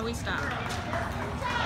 Chloe, stop.